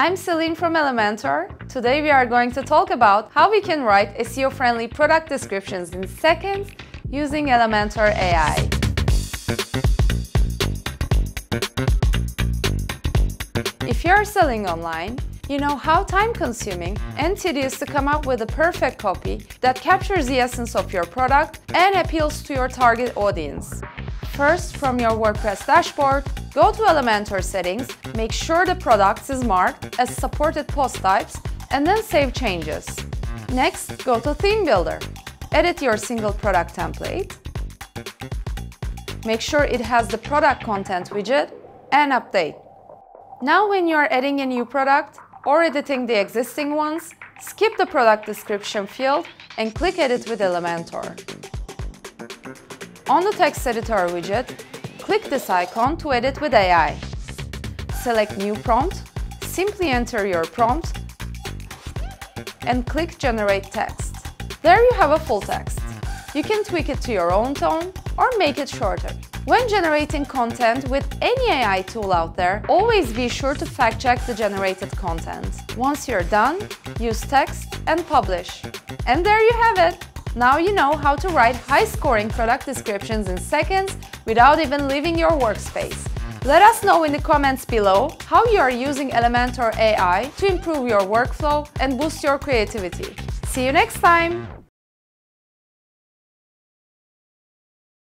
I'm Celine from Elementor. Today we are going to talk about how we can write SEO-friendly product descriptions in seconds using Elementor AI. If you're selling online, you know how time-consuming and tedious to come up with a perfect copy that captures the essence of your product and appeals to your target audience. First, from your WordPress dashboard, go to Elementor settings, make sure the product is marked as supported post types, and then save changes. Next, go to Theme Builder. Edit your single product template. Make sure it has the product content widget and update. Now when you are adding a new product or editing the existing ones, skip the product description field and click Edit with Elementor. On the text editor widget, click this icon to edit with AI. Select New Prompt, simply enter your prompt, and click Generate Text. There you have a full text. You can tweak it to your own tone or make it shorter. When generating content with any AI tool out there, always be sure to fact-check the generated content. Once you're done, use text and publish. And there you have it! Now you know how to write high-scoring product descriptions in seconds without even leaving your workspace. Let us know in the comments below how you are using Elementor AI to improve your workflow and boost your creativity. See you next time!